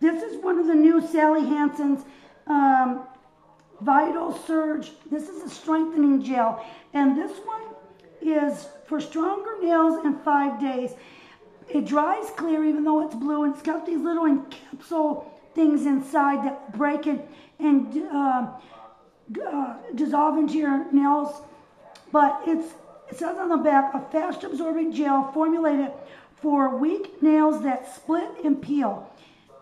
This is one of the new Sally Hansen's um, Vita Surge. This is a strengthening gel. And this one is for stronger nails in five days. It dries clear even though it's blue. And it's got these little encapsule things inside that break it and uh, uh, dissolve into your nails. But it's it says on the back, a fast absorbing gel formulated for weak nails that split and peel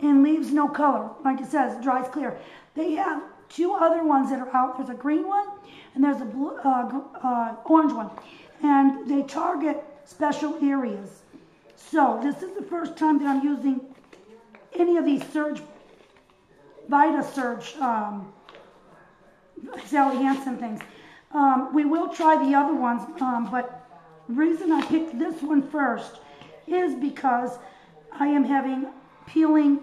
and leaves no color. Like it says, dries clear. They have two other ones that are out. There's a green one and there's a blue, uh, uh, orange one. And they target special areas. So this is the first time that I'm using any of these Surge, Vita Surge, um, Sally Hansen things. Um, we will try the other ones, um, but the reason I picked this one first is because I am having peeling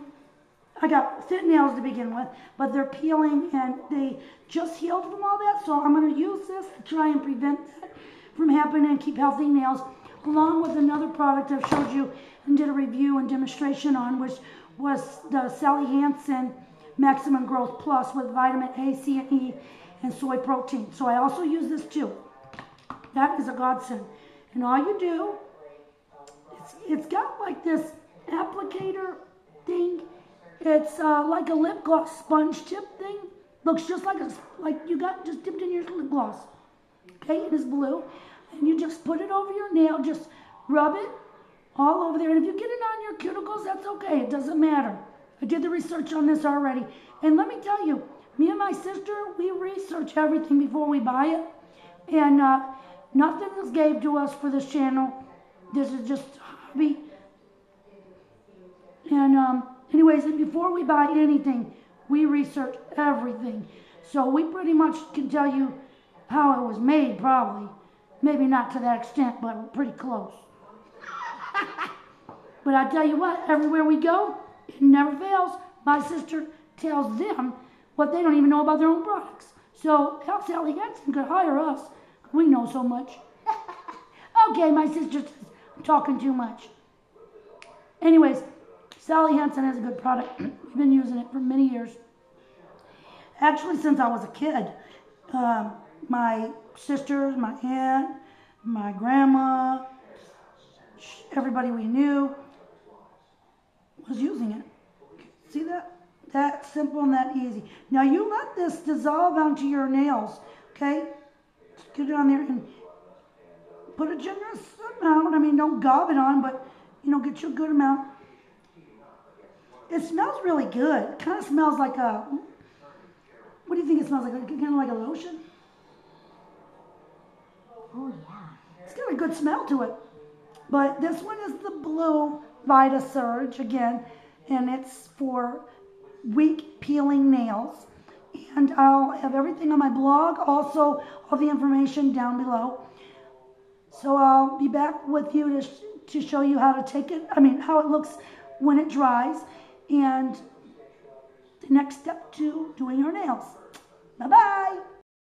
I got thin nails to begin with, but they're peeling and they just healed from all that. So I'm going to use this to try and prevent that from happening and keep healthy nails, along with another product I've showed you and did a review and demonstration on, which was the Sally Hansen Maximum Growth Plus with vitamin A, C, and E, and soy protein. So I also use this too. That is a godsend. And all you do, it's, it's got like this applicator it's uh, like a lip gloss sponge tip thing. Looks just like a like you got just dipped in your lip gloss. Okay, it is blue, and you just put it over your nail. Just rub it all over there. And if you get it on your cuticles, that's okay. It doesn't matter. I did the research on this already. And let me tell you, me and my sister, we research everything before we buy it. And uh, nothing is gave to us for this channel. This is just hobby. And um, Anyways, and before we buy anything, we research everything. So we pretty much can tell you how it was made, probably. Maybe not to that extent, but pretty close. but I tell you what, everywhere we go, it never fails. My sister tells them what they don't even know about their own products. So Health Sally Hansen could hire us. We know so much. okay, my sister says I'm talking too much. Anyways, Sally Hansen has a good product. We've been using it for many years. Actually, since I was a kid, um, my sisters, my aunt, my grandma, everybody we knew was using it. See that? That simple and that easy. Now you let this dissolve onto your nails, okay? Just get it on there and put a generous amount. I mean, don't gob it on, but, you know, get you a good amount. It smells really good. It kind of smells like a, what do you think it smells like? Kind of like a lotion? Oh, yeah. It's got a good smell to it. But this one is the blue Vita Surge again, and it's for weak peeling nails. And I'll have everything on my blog, also all the information down below. So I'll be back with you to, to show you how to take it, I mean, how it looks when it dries and the next step to doing your nails. Bye-bye.